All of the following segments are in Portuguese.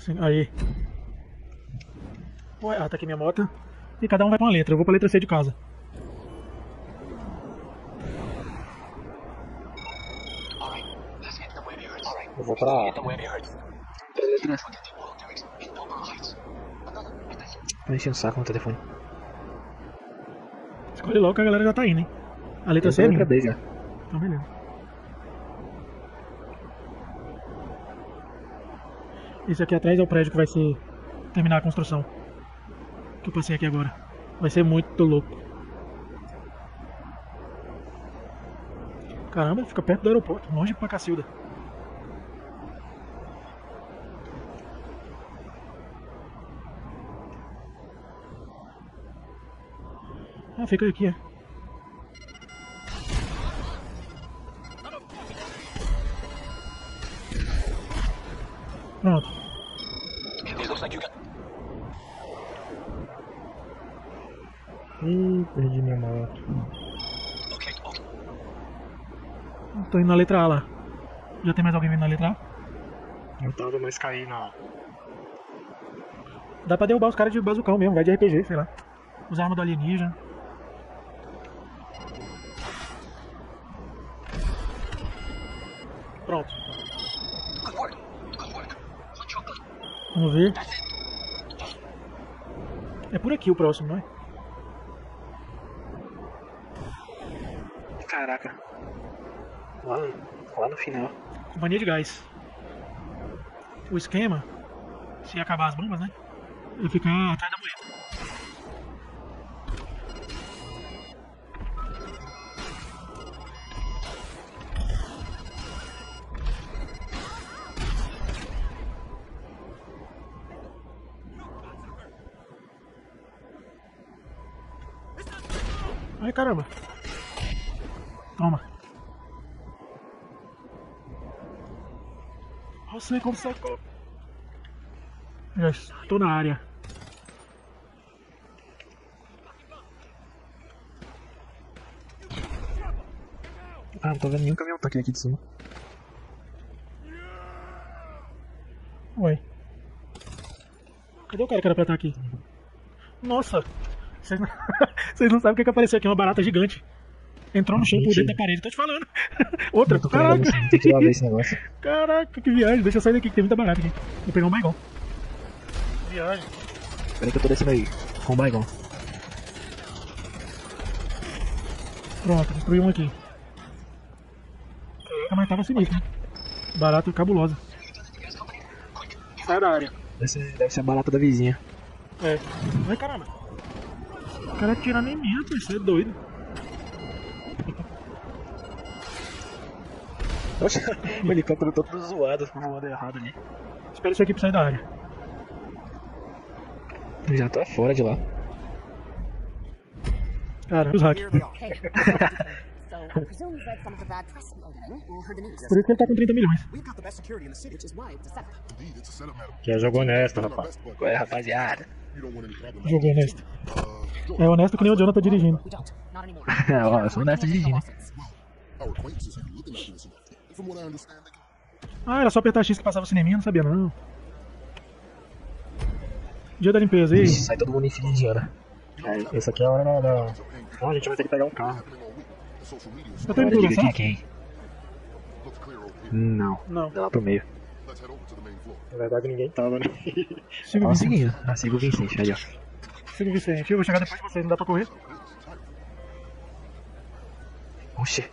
Sim, aí. Ué, ah, tá aqui minha moto. E cada um vai pra uma letra. Eu vou pra letra C de casa. Eu vou pra A. Tá enchendo o saco no telefone. Escolhe logo que a galera já tá indo, hein? A letra C é minha. pra B já. Então, beleza. Esse aqui atrás é o prédio que vai ser terminar a construção. Que eu passei aqui agora. Vai ser muito louco. Caramba, fica perto do aeroporto, longe pra Cacilda. Ah, fica aqui, é. Pronto. Ih, perdi minha moto. Tô indo na letra A lá. Já tem mais alguém vindo na letra A? Eu tava, mas caí na. Dá pra derrubar os caras de bazucão mesmo, vai de RPG, sei lá. Usar arma do alienígena. Pronto. Vamos ver. É por aqui o próximo, não é? Caraca. Lá, lá no final. Companhia de gás. O esquema, se acabar as bombas, né? É ficar atrás da moeda. Ai caramba. Toma. Você como sacou. Já estou na área. Ah, não tô vendo nenhum caminhão tanque aqui de cima. Ué. Cadê o cara que era pra estar aqui? Nossa! Vocês não, Vocês não sabem o que, que apareceu aqui, uma barata gigante. Entrou no chão por dentro da parede, tô te falando. Outra, tô caraca, assim, esse negócio. caraca, que viagem. Deixa eu sair daqui que tem muita barata aqui. Vou pegar um baigão. Viagem. Peraí que eu tô descendo aí. Com o Baigon. Pronto, destruí um aqui. Caraca, mas tava sinistro, né? Barata cabulosa. Sai da área. Deve ser, deve ser a barata da vizinha. É. Ai caramba. O cara atirando em mim, rapaz, você é doido. Nossa, o helicóptero todo zoado, voando errado ali. Espera isso aqui pra sair da área. Já tô fora de lá. Cara, os hackers. Por isso que ele tá com 30 milhões. Que é jogo honesto, rapaz. Qual é, rapaziada? Jogo honesto. É honesto que nem o Jonathan dirigindo. Not anymore. Ó, eu sou honesto dirigindo. Ah, era só apertar X que passava o cineminha, não sabia não. Dia da limpeza, e aí? Ixi, sai todo mundo em fila indiana. É, esse aqui é a hora da. da... Ah, a gente vai ter que pegar um carro. Eu tô indo pro lançar? quem. Não, Não. dá lá pro meio. Na verdade ninguém tava, né? Siga o Vicente. seguindo. Ah, siga o Vicente, aí ó. Siga o Vicente. Eu vou chegar depois de vocês, não dá pra correr? Oxi.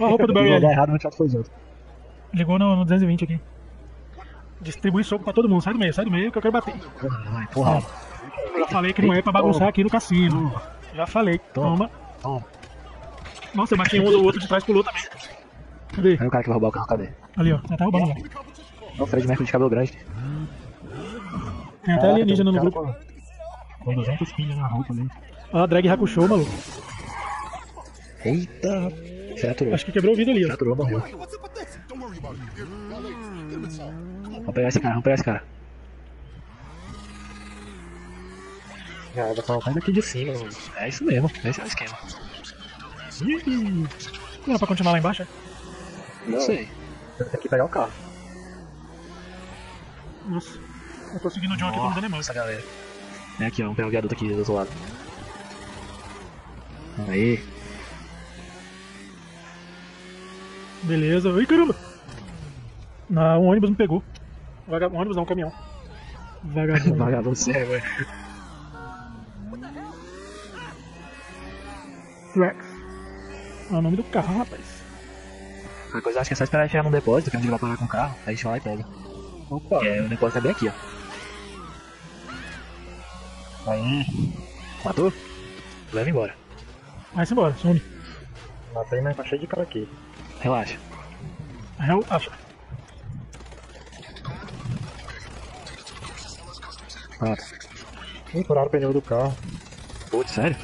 Ó a roupa do Barry ali. errado, meu teatro foi junto. Ligou no, no 220 aqui. Distribui soco pra todo mundo. Sai do meio, sai do meio que eu quero bater. Porra, vai, porra. Já falei que não é pra bagunçar aqui no cassino. Já falei. Toma. Toma. Nossa, eu bati um, o outro de trás pulou também. Cadê? Aí o cara que vai roubar o carro, cadê? Ali, ó. Já tá roubando lá. É o Fred Mercury de cabelo grande. Tem até alienígena no grupo. Com com 200 pilhas na roupa ali. Ó, a drag Hakusho, maluco. Eita. Fraturou. Acho que quebrou o vidro ali, ó. Fraturou, morreu. Vamos pegar esse cara, vamos pegar esse cara. Ah, vai colocar ele aqui de cima. É isso mesmo, esse é o esquema. Ih, Não pra continuar lá embaixo? é? Não sei. Tem que pegar o carro. Nossa. Eu tô seguindo o John aqui como dando Nossa, galera. É aqui, ó. Vamos pegar o viaduto aqui do outro lado. Aí. Beleza. Ai, caramba. Não, um ônibus me pegou. Um ônibus não, um caminhão. Vagabundo. Vagabundo sério, velho. Rex. É o nome do carro, rapaz. A coisa acho que é só esperar chegar no depósito, que a gente vai parar com o carro, aí a gente vai lá e pega. Opa. Que é, o depósito é bem aqui, ó. Aí. Matou? Leva embora. Vai-se embora, some. Matei, mas tá cheio de cara aqui. Relaxa. Relaxa. Pronto. Ih, furaram o pneu do carro. Putz, sério?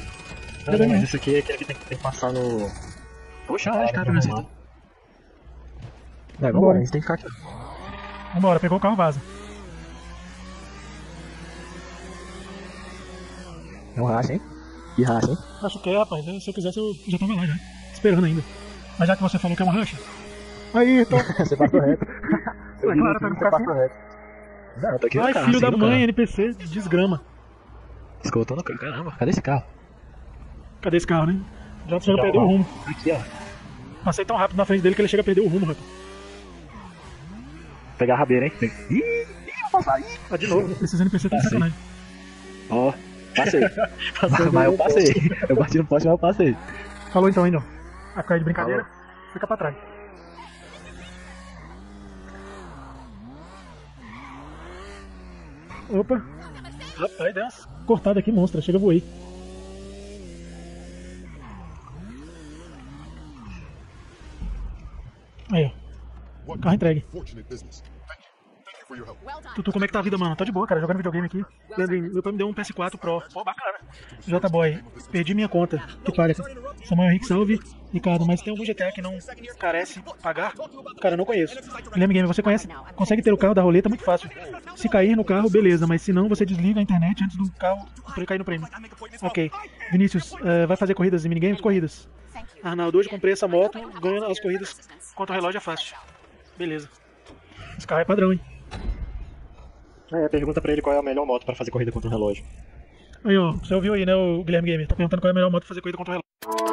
Não, não, mas esse aqui é aquele que tem, tem que passar no. Poxa, olha os caras lá. É, vambora, a gente tem que ficar aqui. Vambora, pegou o carro, vaza. É um racha, hein? Que racha, hein? Acho que é, rapaz. Se eu quisesse, eu já tava lá já. Esperando ainda. Mas já que você falou que é uma rancha. Aí, então. Você passou reto. É claro, pega o Você passou reto. Não, tô aqui Ai, filho assim, da mãe, carro. NPC, desgrama. Escoltou no carro. Caramba, cadê esse carro? Cadê esse carro, né? Já chega a perder o rumo. Aqui, ó. Passei tão rápido na frente dele que ele chega a perder o rumo, rapaz. Pegar a rabeira, hein? Ih, ih, vou passar. Ih. Ah, de novo. Esses NPC tá Passei. sacanagem. Ó, passei. mas eu passei. Eu bati no poste, mas eu passei. Falou então, hein, John. A cair de brincadeira, fica pra trás. Opa. Rapaz, deu cortada aqui, monstra. Chega, voei. Well done. Tutu, como é que tá a vida, mano? Tá de boa, cara. Jogando videogame aqui. Meu pai me deu um PS4 Pro. Pô, bacana. J-Boy, perdi minha conta. Que paga. Samuel Henrique, salve. Ricardo, mas tem algum GTA que não carece pagar? Cara, eu não conheço. Guilherme Game, você conhece? Consegue ter o carro da roleta muito fácil. Se cair no carro, beleza, mas se não, você desliga a internet antes do carro cair no prêmio. Ok. Vinícius, eh, vai fazer corridas e minigames? Corridas. Thank you. Arnaldo, hoje comprei essa moto, ganhando as corridas contra o relógio é fácil. Beleza. Esse carro é padrão, hein? É, pergunta pra ele qual é a melhor moto pra fazer corrida contra o relógio. Aí, ó, você ouviu aí, né, o Guilherme Gamer? Tá perguntando qual é a melhor moto pra fazer corrida contra o relógio.